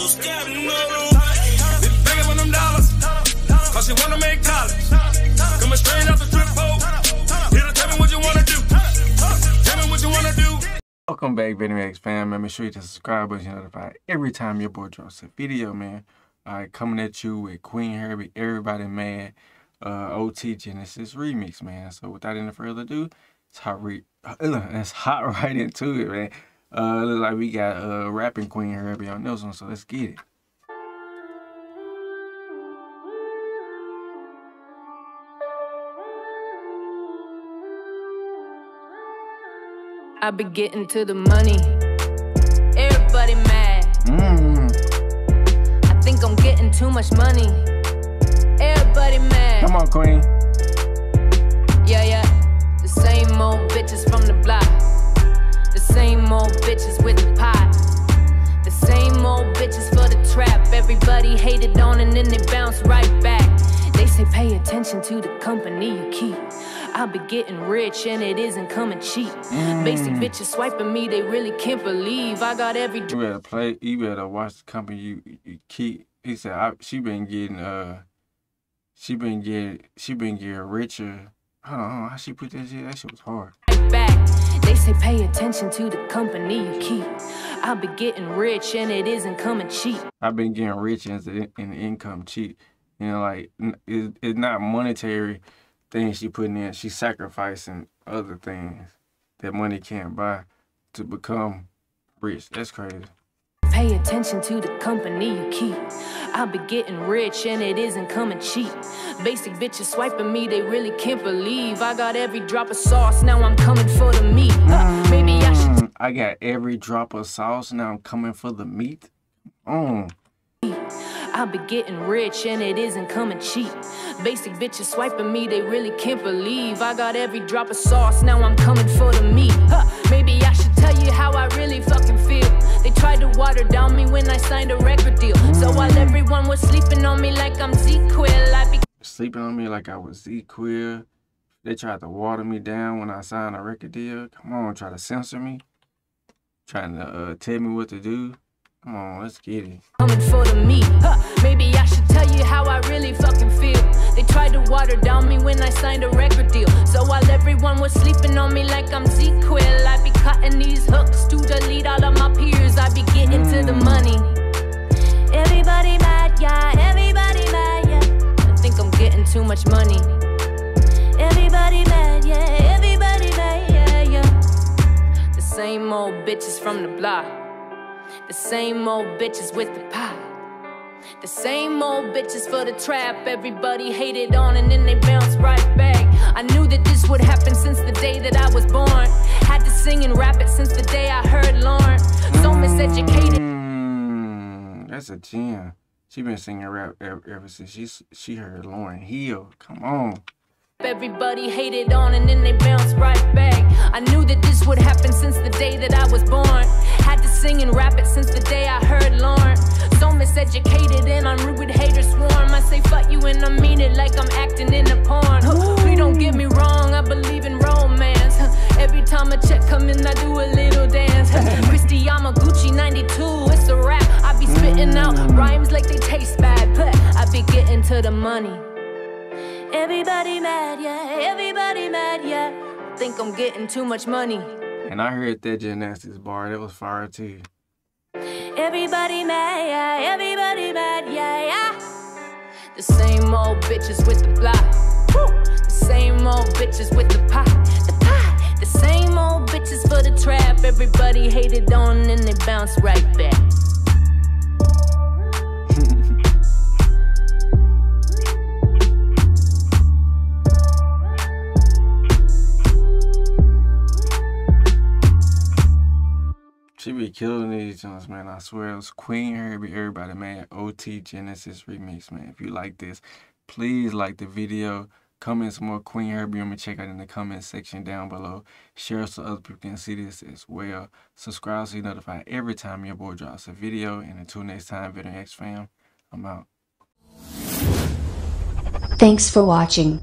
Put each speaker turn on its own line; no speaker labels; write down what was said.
too scared of no Begging for them dollars, cause wanna make. Coming straight out the strip pole. Tell what you wanna do. You.
Welcome back, Veteran Reacts fam. Make sure you hit the subscribe button to notify every time your boy drops a video, man. Alright, coming at you with Qveen Herby, Everybody Mad, uh, OT Genasis remix, man. So without any further ado, it's hot, re- it's hot right into it, man. Uh, looks like we got uh, rapping Qveen Herby on this one, so let's get it.
I be getting to the money. Everybody mad.
Mm.
I think I'm getting too much money. Everybody mad.
Come on, Queen.
Yeah, yeah. The same old bitches from the block. The same old bitches with the pot. The same old bitches for the trap. Everybody hated on and then they bounce right back. They say pay attention to the company you keep. I'll be getting rich and it isn't coming cheap. Basic bitches swiping me, they really can't believe I got every
You better play. You better watch the company you, you keep. He said I, she been getting uh, she been getting she been getting richer. Hold on, how she put that shit? That shit was hard.
back. They say pay attention to the company you keep. I'll be getting rich and it isn't coming cheap.
I've been getting rich and and the income cheap. You know, like it, it's not monetary things she putting in. She's sacrificing other things that money can't buy to become rich. That's crazy.
Pay attention to the company you keep. I'll be getting rich and it isn't coming cheap. Basic bitches swiping me, they really can't believe I got every drop of sauce. Now I'm coming for the meat. Uh, maybe I should
Mm, I got every drop of sauce. Now I'm coming for the meat. Mm.
I'll be getting rich and it isn't coming cheap. Basic bitches swiping me, they really can't believe I got every drop of sauce. Now I'm coming for the meat. Huh, while everyone was sleeping on me like I'm ZzzQuil, I be
Sleeping on me like I was Z Queer. They tried to water me down when I signed a record deal. Come on, try to censor me. Trying to uh, tell me what to do. Come on, let's get it.
coming for the meat. Huh, maybe I should tell you how I really fucking feel. They tried to water down me when I signed a record deal. So while everyone was sleeping on me like I'm ZzzQuil, I be cutting these hooks to delete all of my peers. I be getting to the money. Much money. Everybody mad, yeah. Everybody mad, yeah, yeah. The same old bitches from the block. The same old bitches with the pot. The same old bitches for the trap. Everybody hated on and then they bounce right back. I knew that this would happen since the day that I was born. Had to sing and rap it since the day I heard Lauryn. So miseducated.
Mm, that's a gem. She been singing rap ever, ever since she she heard Lauryn Hill. Come on.
Everybody hated on and then they bounced right back. I knew that this would happen since the day that I was born. Had to sing and rap it since the day I heard Lauryn. So miseducated and haters swarm. I say fuck you and I mean to the money. Everybody mad, yeah. Everybody mad, yeah. Think I'm getting too much money.
And I heard that gymnastics bar. That was fire too.
Everybody mad, yeah. Everybody mad, yeah, yeah. The same old bitches with the block. Woo. The same old bitches with the pot. The pot. The same old bitches for the trap. Everybody hated on and they bounce right back.
Killing these joints, man. I swear it was Qveen Herby, everybody, man. OT Genasis remix, man. If you like this, please like the video. Comment some more Qveen Herby. I'm gonna check out in the comment section down below. Share so other people can see this as well. Subscribe so you're notified every time your boy drops a video. And until next time, Veteran Reacts fam, I'm out.
Thanks for watching.